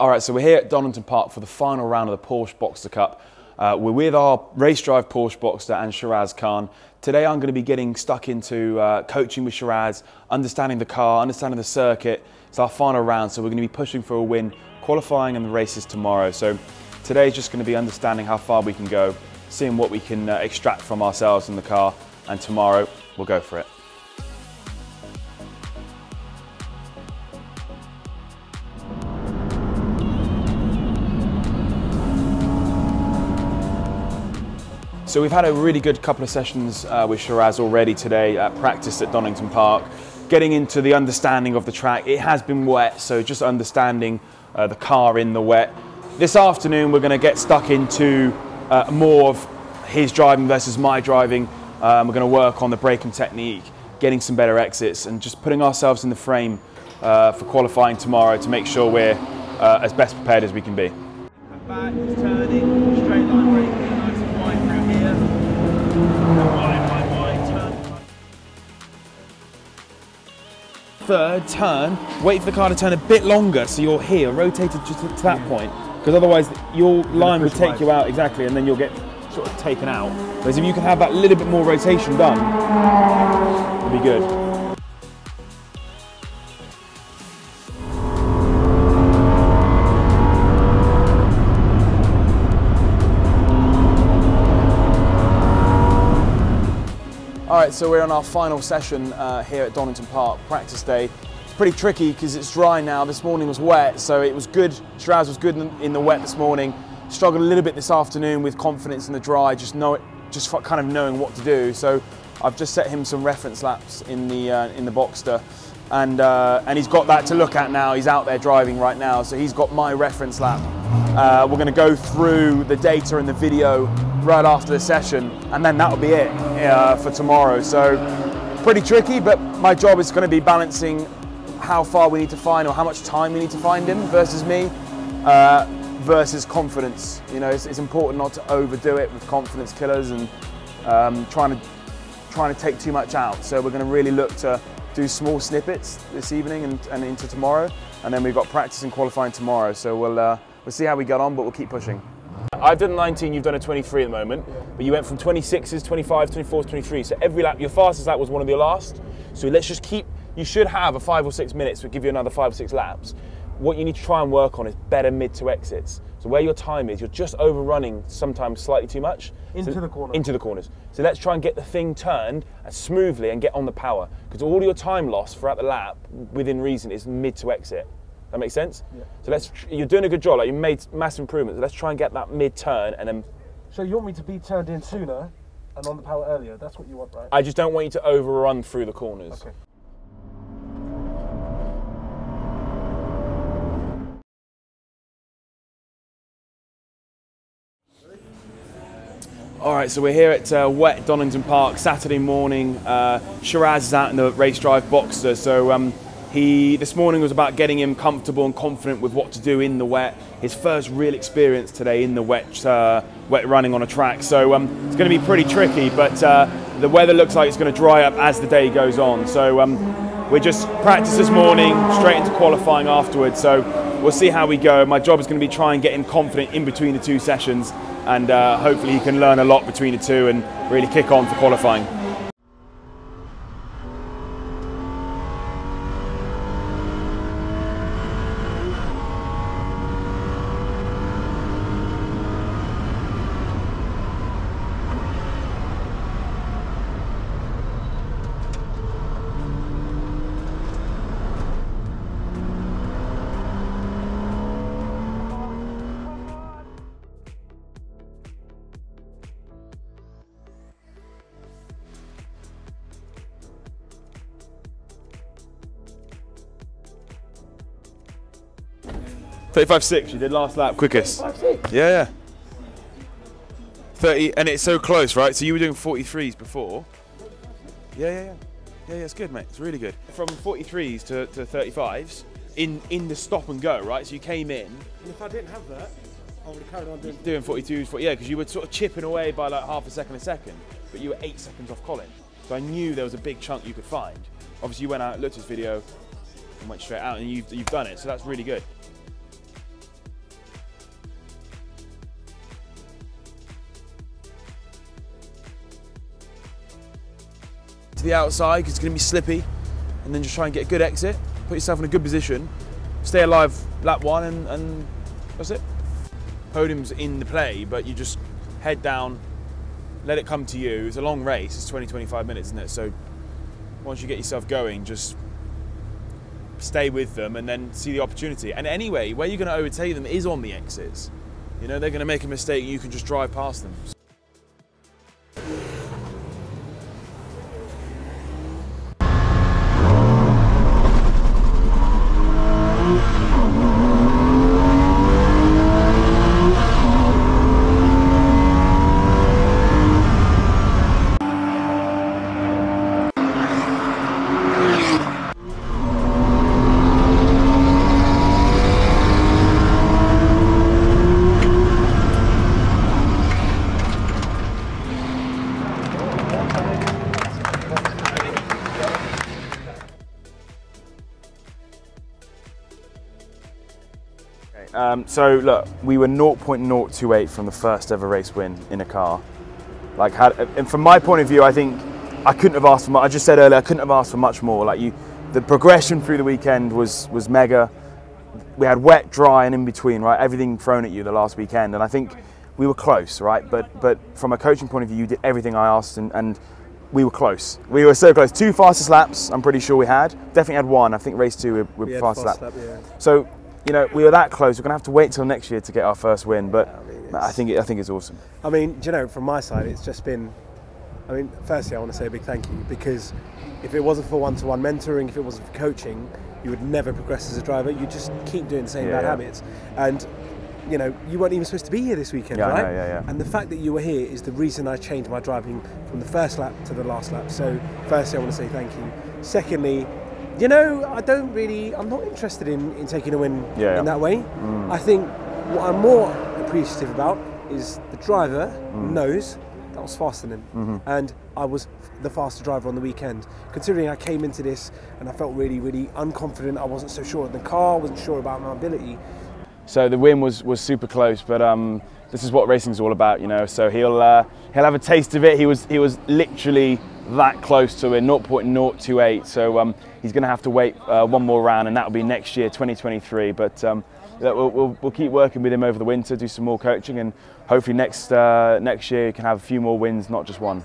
All right, so we're here at Donington Park for the final round of the Porsche Boxster Cup. Uh, we're with our race drive Porsche Boxster and Shiraz Khan. Today I'm going to be getting stuck into uh, coaching with Shiraz, understanding the car, understanding the circuit. It's our final round, so we're going to be pushing for a win, qualifying and the races tomorrow. So today is just going to be understanding how far we can go, seeing what we can uh, extract from ourselves in the car, and tomorrow we'll go for it. So we've had a really good couple of sessions uh, with Shiraz already today at practice at Donington Park, getting into the understanding of the track. It has been wet, so just understanding uh, the car in the wet. This afternoon we're going to get stuck into uh, more of his driving versus my driving. Um, we're going to work on the braking technique, getting some better exits and just putting ourselves in the frame uh, for qualifying tomorrow to make sure we're uh, as best prepared as we can be. Back, turning, straight line braking. Third turn, wait for the car to turn a bit longer so you're here, rotated just to that point, because otherwise your line would take you out exactly and then you'll get sort of taken out. Whereas if you can have that little bit more rotation done, it'll be good. Right, so we're on our final session uh, here at Donington Park, practice day. It's pretty tricky because it's dry now. This morning was wet, so it was good. Shiraz was good in, the wet this morning. Struggled a little bit this afternoon with confidence in the dry, just know it, just kind of knowing what to do. So I've just set him some reference laps in the uh, in the Boxster, and uh, and he's got that to look at now. He's out there driving right now, so he's got my reference lap. Uh, we're going to go through the data and the video right after the session, and then that'll be it uh, for tomorrow. So pretty tricky, but my job is going to be balancing how far we need to find or how much time we need to find him versus me. Uh, versus confidence, you know, it's, it's, important not to overdo it with confidence killers and um, trying to trying to take too much out. So we're going to really look to do small snippets this evening and, and into tomorrow, and then we've got practice and qualifying tomorrow. So we'll uh, we'll see how we get on, but we'll keep pushing. I've done 19, you've done a 23 at the moment, but you went from 26s, 25, 24, 23. So every lap, your fastest lap was one of your last. So let's just keep, you should have a five or six minutes, we'll give you another five or six laps. What you need to try and work on is better mid to exits. So where your time is, you're just overrunning sometimes slightly too much. Into so, the corner. Into the corners. So let's try and get the thing turned smoothly and get on the power. Because all your time lost throughout the lap, within reason, is mid to exit. That makes sense? Yeah. So let's, you're doing a good job, like you made massive improvements. Let's try and get that mid turn and then. So you want me to be turned in sooner and on the power earlier? That's what you want, right? I just don't want you to overrun through the corners. Okay. All right, so we're here at uh, wet Donington Park Saturday morning. Uh, Shiraz is out in the race drive Boxster, so um, he this morning was about getting him comfortable and confident with what to do in the wet. His first real experience today in the wet, uh, wet running on a track. So um, it's going to be pretty tricky, but uh, the weather looks like it's going to dry up as the day goes on. So um, we're just practice this morning, straight into qualifying afterwards. So we'll see how we go. My job is going to be try and get him confident in between the two sessions, and uh, hopefully he can learn a lot between the two and really kick on for qualifying. Thirty-five six. You did last lap, quickest. 35, yeah, yeah. Thirty, and it's so close, right? So you were doing forty-threes before. Yeah, yeah, yeah. Yeah, yeah, it's good, mate. It's really good. From 43s to, to 35s in, in the stop and go, right? So you came in. And if I didn't have that, I would have carried on doing. Doing 42s, 40, yeah, because you were sort of chipping away by like half a second a second, but you were eight seconds off Colin. So I knew there was a big chunk you could find. Obviously, you went out, looked at his video, and went straight out, and you've, you've done it. So that's really good. To the outside because it's going to be slippy, and then just try and get a good exit, put yourself in a good position, stay alive lap one, and, and that's it. Podium's in the play, but you just head down, let it come to you. It's a long race, it's 20, 25 minutes, isn't it? So once you get yourself going, just stay with them and then see the opportunity. And anyway, where you're going to overtake them is on the exits. You know, they're going to make a mistake, you can just drive past them. Um, so look, we were 0.028 from the first ever race win in a car. Like, had, and from my point of view, I think I couldn't have asked for much. I just said earlier, I couldn't have asked for much more. Like you, the progression through the weekend was was mega. We had wet, dry, and in between, right? Everything thrown at you the last weekend, and I think we were close, right? But but from a coaching point of view, you did everything I asked, and, and we were close. We were so close. Two fastest laps, I'm pretty sure we had. Definitely had one. I think race two we were We had fastest fast lap. lap, yeah. So, you know, we were that close. We're gonna have to wait till next year to get our first win. But I mean, I think it, I think it's awesome. I mean, you know, from my side, it's just been. I mean, firstly, I want to say a big thank you because if it wasn't for one-to-one mentoring, if it wasn't for coaching, you would never progress as a driver. You just keep doing the same Yeah, bad yeah. habits, and you know, you weren't even supposed to be here this weekend, Yeah, right? know, yeah, yeah. And the fact that you were here is the reason I changed my driving from the first lap to the last lap. So, firstly, I want to say thank you. Secondly, you know, I don't really, I'm not interested in, in taking a win Yeah, yeah. in that way. I think what I'm more appreciative about is the driver Mm. knows that I was faster than him, Mm-hmm. and I was the faster driver on the weekend. Considering I came into this and I felt really, really unconfident, I wasn't so sure of the car, wasn't sure about my ability. So the win was, was super close, but um, this is what racing's all about, you know. So he'll uh, he'll have a taste of it. He was he was literally that close to it, 0.028. So um, he's going to have to wait uh, one more round, and that'll be next year, 2023. But um, we'll, we'll, we'll keep working with him over the winter, do some more coaching, and hopefully next uh, next year he can have a few more wins, not just one.